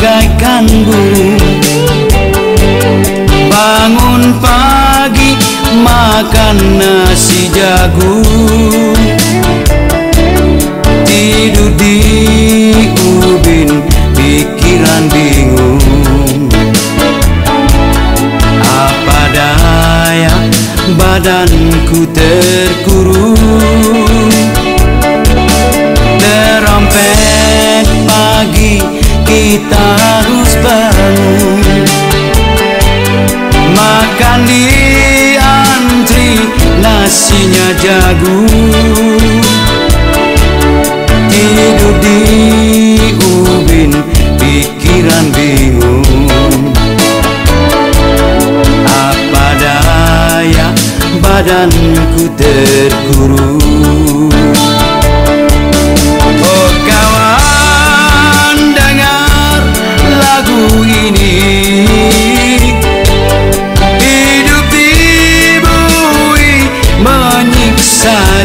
bagaikan burung Bangun pagi makan nasi jagung Tidur di ubin pikiran bingung. Apa daya badanku terkurung jagung Tidur di ubin pikiran bingung. Apa daya badanku terkurung Oh kawan dengar lagu ini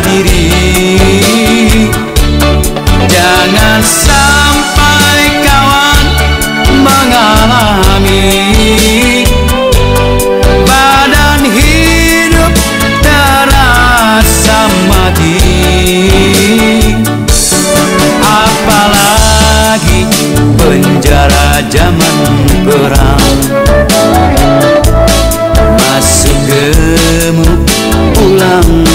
diri. Jangan sampai kawan mengalami Badan hidup terasa mati. Apalagi penjara zaman perang. Masuk gemuk pulang.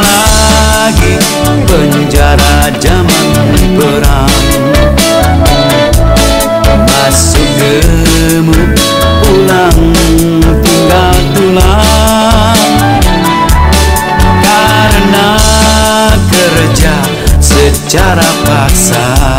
lagi penjara zaman perang. Masuk gemuk pulang tinggal tulang. Karena kerja secara paksa.